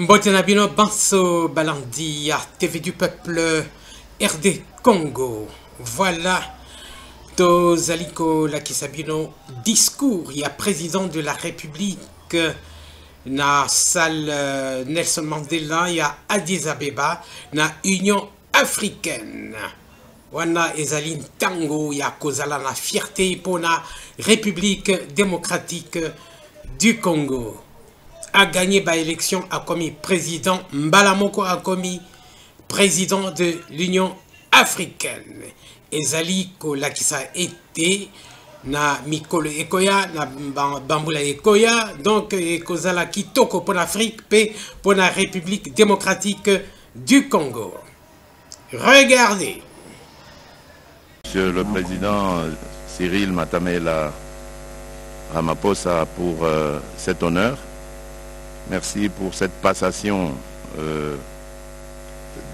Mbotenabino Banso Balandi, TV du peuple RD Congo. Voilà. Tozaliko Lakisabino, discours, il y a président de la République na salle Nelson Mandela, il y a Addis Abeba, na Union africaine. wana ezali ntango ya kozala na fierté mpo na république démocratique du congo aganye baélection akomi président mbala moko akomi président de l'union africaine. Ezali kolakisa ete na mikolo ekoya na bambula ekoya. Donc ekozala kitoko mpo na afrique mpe mpo na république démocratique du congo. Regardez. Monsieur le Président Cyril Matamela Ramaphosa pour euh, cet honneur. Merci pour cette passation euh,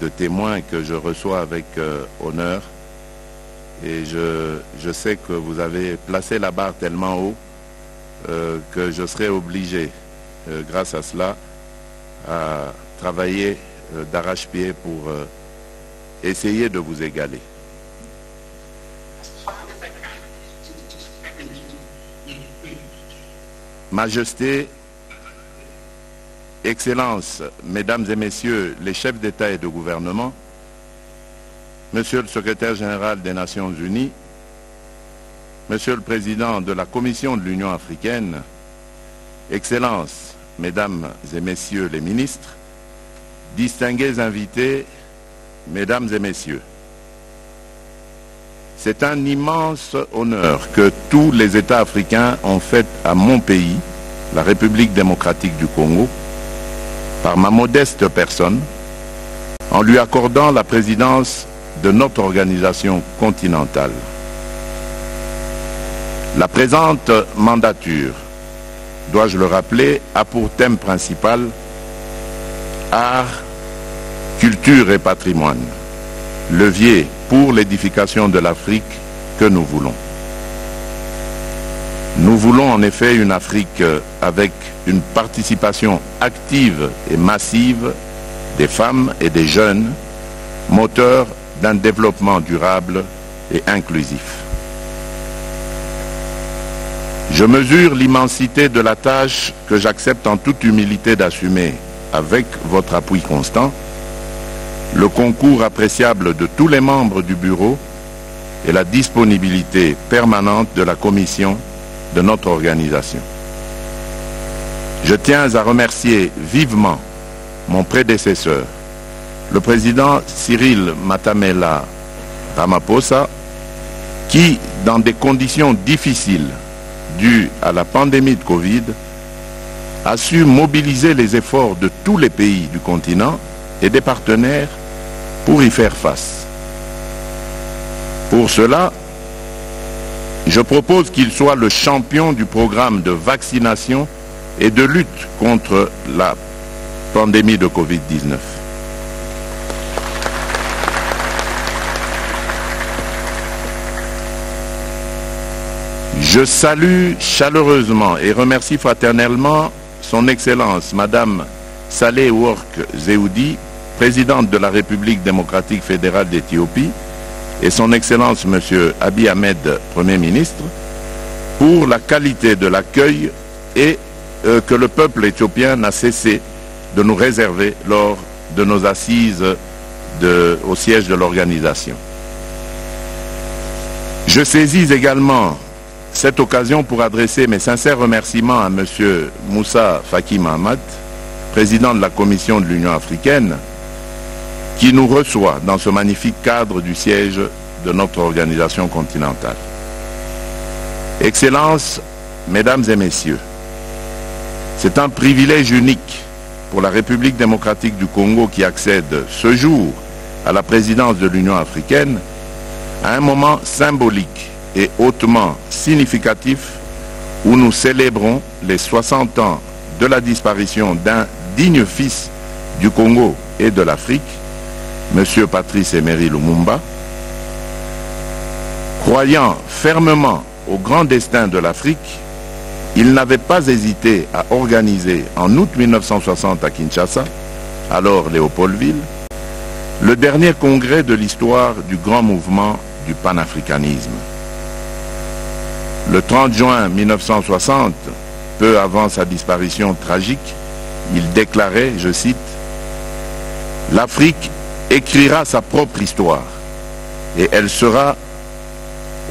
de témoins que je reçois avec euh, honneur. Et je, je, sais que vous avez placé la barre tellement haut que je serai obligé, grâce à cela, à travailler d'arrache-pied pour essayer de vous égaler. Majesté, Excellences, Mesdames et Messieurs les chefs d'État et de gouvernement, Monsieur le Secrétaire général des Nations Unies, Monsieur le Président de la Commission de l'Union africaine, Excellences, Mesdames et Messieurs les ministres, distingués invités, Mesdames et Messieurs, c'est un immense honneur que tous les États africains ont fait à mon pays, la République démocratique du Congo, par ma modeste personne, en lui accordant la présidence de notre organisation continentale. La présente mandature, dois-je le rappeler, a pour thème principal art, culture et patrimoine, levier pour l'édification de l'Afrique que nous voulons. Nous voulons en effet une Afrique avec une participation active et massive des femmes et des jeunes, moteur d'un développement durable et inclusif. Je mesure l'immensité de la tâche que j'accepte en toute humilité d'assumer avec votre appui constant le concours appréciable de tous les membres du bureau et la disponibilité permanente de la commission de notre organisation. Je tiens à remercier vivement mon prédécesseur, le président Cyril Matamela Ramaphosa, qui, dans des conditions difficiles dues à la pandémie de Covid, a su mobiliser les efforts de tous les pays du continent et des partenaires pour y faire face. Pour cela, je propose qu'il soit le champion du programme de vaccination et de lutte contre la pandémie de Covid-19. Je salue chaleureusement et remercie fraternellement son Excellence, Madame Saleh Work Zeoudi, présidente de la République démocratique fédérale d'Éthiopie, et son Excellence M. Abiy Ahmed, Premier ministre, pour la qualité de l'accueil et euh, que le peuple éthiopien n'a cessé de nous réserver lors de nos assises au siège de l'organisation. Je saisis également cette occasion pour adresser mes sincères remerciements à M. Moussa Faki Mahamad, président de la Commission de l'Union africaine, qui nous reçoit dans ce magnifique cadre du siège de notre organisation continentale. Excellences, Mesdames et Messieurs, c'est un privilège unique pour la République démocratique du Congo qui accède ce jour à la présidence de l'Union africaine à un moment symbolique et hautement significatif où nous célébrons les 60 ans de la disparition d'un digne fils du Congo et de l'Afrique, M. Patrice Emery Lumumba, croyant fermement au grand destin de l'Afrique il n'avait pas hésité à organiser en août 1960 à Kinshasa, alors Léopoldville, le dernier congrès de l'histoire du grand mouvement du panafricanisme. Le 30 juin 1960, peu avant sa disparition tragique, il déclarait, je cite, L'Afrique écrira sa propre histoire et elle sera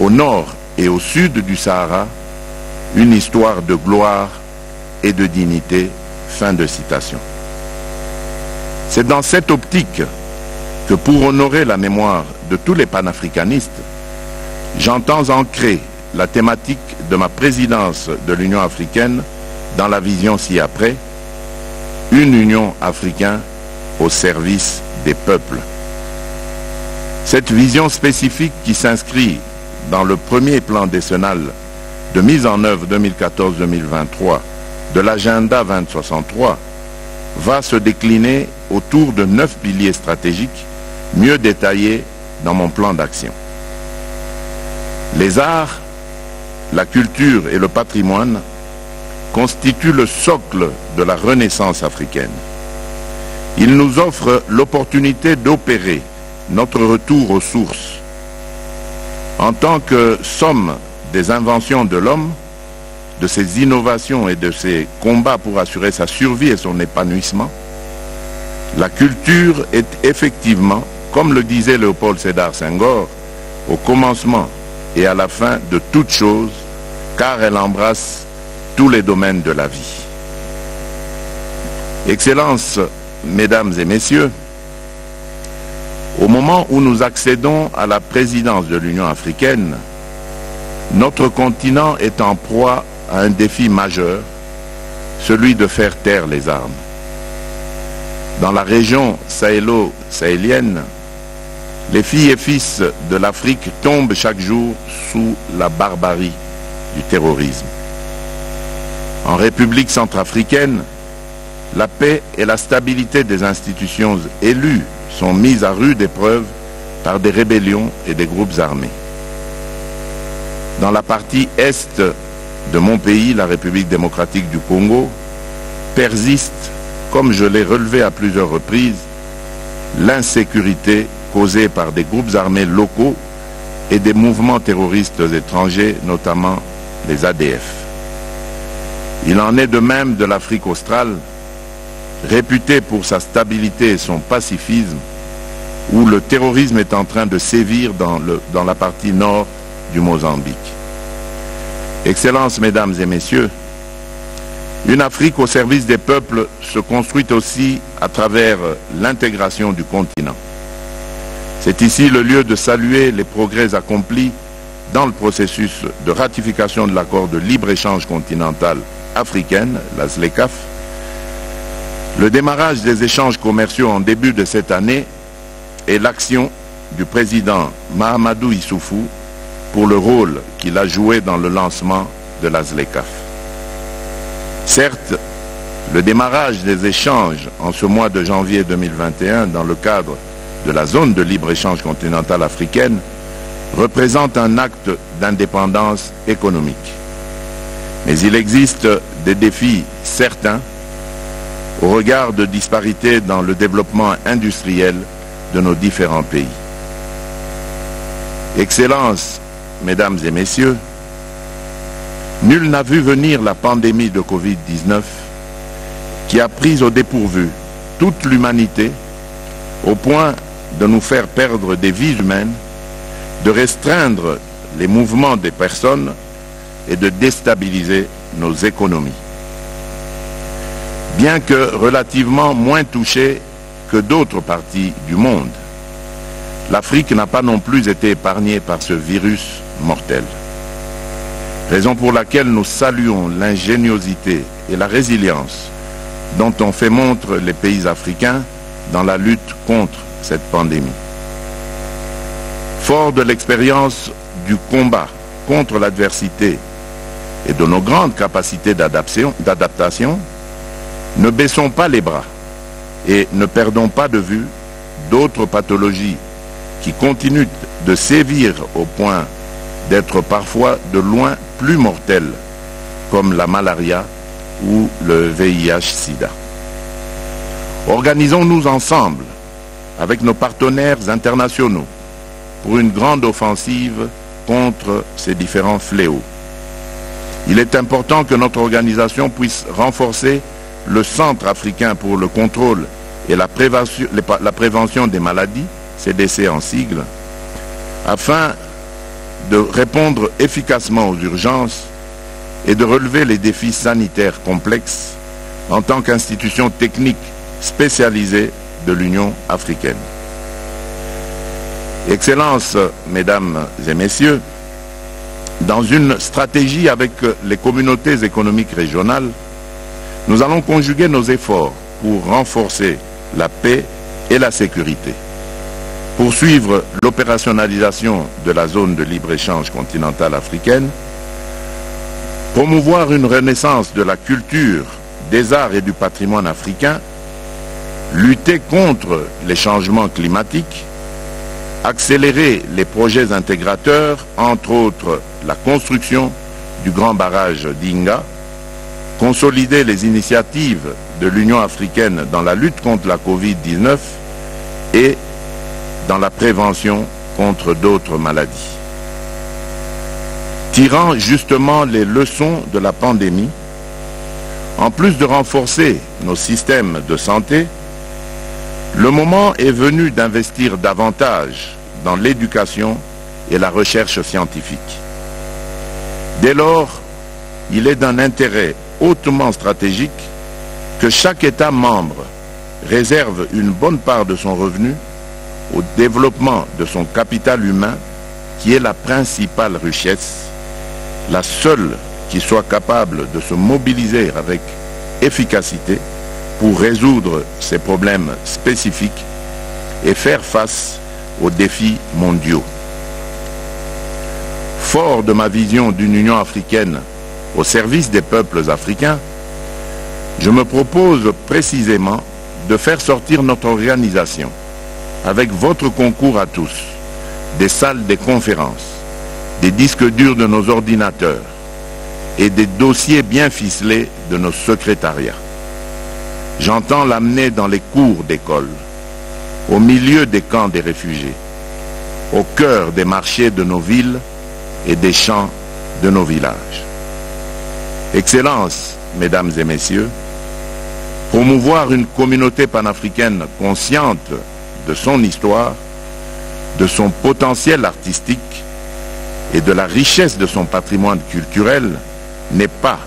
au nord et au sud du Sahara une histoire de gloire et de dignité. Fin de citation. C'est dans cette optique que pour honorer la mémoire de tous les panafricanistes, j'entends ancrer la thématique de ma présidence de l'Union africaine dans la vision ci-après, une Union africaine au service des peuples. Cette vision spécifique qui s'inscrit dans le premier plan décennal de mise en œuvre 2014-2023 de l'agenda 2063 va se décliner autour de neuf piliers stratégiques mieux détaillés dans mon plan d'action. Les arts, la culture et le patrimoine constituent le socle de la renaissance africaine. Ils nous offrent l'opportunité d'opérer notre retour aux sources. En tant que somme des inventions de l'homme, de ses innovations et de ses combats pour assurer sa survie et son épanouissement, la culture est effectivement, comme le disait Léopold Sédar Senghor, au commencement et à la fin de toute chose, car elle embrasse tous les domaines de la vie. Excellences, Mesdames et Messieurs, au moment où nous accédons à la présidence de l'Union africaine, notre continent est en proie à un défi majeur, celui de faire taire les armes. Dans la région sahélo-sahélienne, les filles et fils de l'Afrique tombent chaque jour sous la barbarie du terrorisme. En République centrafricaine, la paix et la stabilité des institutions élues sont mises à rude épreuve par des rébellions et des groupes armés. Dans la partie est de mon pays, la République démocratique du Congo, persiste, comme je l'ai relevé à plusieurs reprises, l'insécurité causée par des groupes armés locaux et des mouvements terroristes étrangers, notamment les ADF. Il en est de même de l'Afrique australe, réputée pour sa stabilité et son pacifisme, où le terrorisme est en train de sévir dans, la partie nord du Mozambique. Excellences, Mesdames et Messieurs, une Afrique au service des peuples se construit aussi à travers l'intégration du continent. C'est ici le lieu de saluer les progrès accomplis dans le processus de ratification de l'accord de libre-échange continental africaine, la ZLECAF, le démarrage des échanges commerciaux en début de cette année et l'action du président Mahamadou Issoufou pour le rôle qu'il a joué dans le lancement de la ZLECAF. Certes, le démarrage des échanges en ce mois de janvier 2021 dans le cadre de la zone de libre-échange continentale africaine représente un acte d'indépendance économique. Mais il existe des défis certains au regard de disparités dans le développement industriel de nos différents pays. Excellence, Mesdames et Messieurs, nul n'a vu venir la pandémie de Covid-19 qui a pris au dépourvu toute l'humanité au point de nous faire perdre des vies humaines, de restreindre les mouvements des personnes et de déstabiliser nos économies. Bien que relativement moins touchée que d'autres parties du monde, l'Afrique n'a pas non plus été épargnée par ce virus mortel. Raison pour laquelle nous saluons l'ingéniosité et la résilience dont ont fait montre les pays africains dans la lutte contre cette pandémie. Fort de l'expérience du combat contre l'adversité et de nos grandes capacités d'adaptation, ne baissons pas les bras et ne perdons pas de vue d'autres pathologies qui continuent de sévir au point d'être parfois de loin plus mortelles comme la malaria ou le VIH-Sida. Organisons-nous ensemble avec nos partenaires internationaux pour une grande offensive contre ces différents fléaux. Il est important que notre organisation puisse renforcer le Centre africain pour le contrôle et la prévention, des maladies, CDC en sigle, afin de répondre efficacement aux urgences et de relever les défis sanitaires complexes en tant qu'institution technique spécialisée de l'Union africaine. Excellences, Mesdames et Messieurs, dans une stratégie avec les communautés économiques régionales, nous allons conjuguer nos efforts pour renforcer la paix et la sécurité, poursuivre l'opérationnalisation de la zone de libre-échange continentale africaine, promouvoir une renaissance de la culture, des arts et du patrimoine africain, lutter contre les changements climatiques, accélérer les projets intégrateurs, entre autres la construction du grand barrage d'Inga, consolider les initiatives de l'Union africaine dans la lutte contre la Covid-19 et dans la prévention contre d'autres maladies. Tirant justement les leçons de la pandémie, en plus de renforcer nos systèmes de santé, le moment est venu d'investir davantage dans l'éducation et la recherche scientifique. Dès lors, il est d'un intérêt hautement stratégique que chaque État membre réserve une bonne part de son revenu au développement de son capital humain qui est la principale richesse, la seule qui soit capable de se mobiliser avec efficacité pour résoudre ces problèmes spécifiques et faire face aux défis mondiaux. Fort de ma vision d'une Union africaine au service des peuples africains, je me propose précisément de faire sortir notre organisation, avec votre concours à tous, des salles des conférences, des disques durs de nos ordinateurs et des dossiers bien ficelés de nos secrétariats. J'entends l'amener dans les cours d'école, au milieu des camps des réfugiés, au cœur des marchés de nos villes et des champs de nos villages. Excellences, Mesdames et Messieurs, promouvoir une communauté panafricaine consciente de son histoire, de son potentiel artistique et de la richesse de son patrimoine culturel n'est pas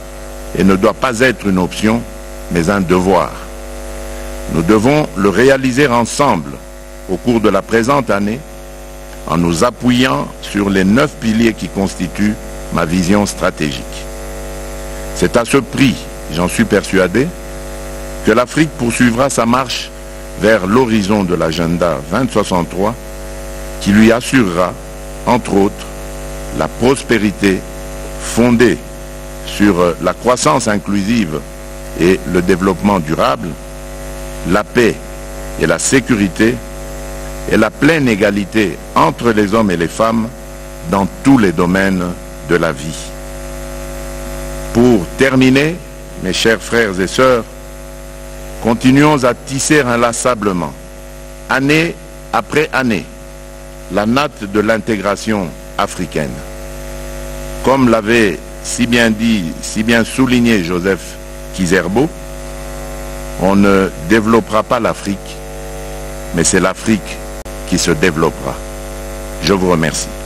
et ne doit pas être une option, mais un devoir. Nous devons le réaliser ensemble au cours de la présente année en nous appuyant sur les neuf piliers qui constituent ma vision stratégique. C'est à ce prix, j'en suis persuadé, que l'Afrique poursuivra sa marche vers l'horizon de l'agenda 2063 qui lui assurera, entre autres, la prospérité fondée sur la croissance inclusive et le développement durable, la paix et la sécurité et la pleine égalité entre les hommes et les femmes dans tous les domaines de la vie. Pour terminer, mes chers frères et sœurs, continuons à tisser inlassablement, année après année, la natte de l'intégration africaine. Comme l'avait si bien dit, si bien souligné Joseph Kizerbo, on ne développera pas l'Afrique, mais c'est l'Afrique qui se développera. Je vous remercie.